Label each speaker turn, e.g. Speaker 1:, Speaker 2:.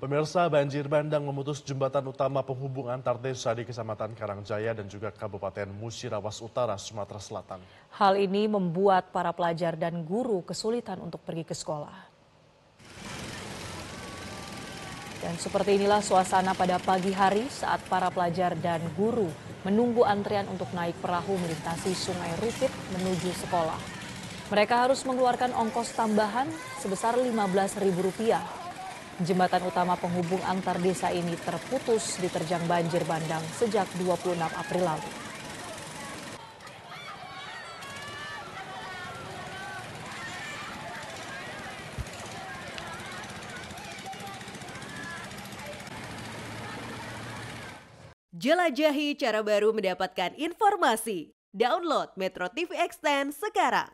Speaker 1: Pemirsa banjir bandang memutus jembatan utama penghubung antar desa di Kecamatan Karangjaya dan juga Kabupaten Musirawas Utara, Sumatera Selatan.
Speaker 2: Hal ini membuat para pelajar dan guru kesulitan untuk pergi ke sekolah. Dan seperti inilah suasana pada pagi hari saat para pelajar dan guru menunggu antrian untuk naik perahu melintasi Sungai Rupit menuju sekolah. Mereka harus mengeluarkan ongkos tambahan sebesar Rp15.000 Jembatan utama penghubung antar desa ini terputus diterjang banjir bandang sejak 26 April lalu.
Speaker 3: Jelajahi cara baru mendapatkan informasi. Download Metro TV Extend sekarang.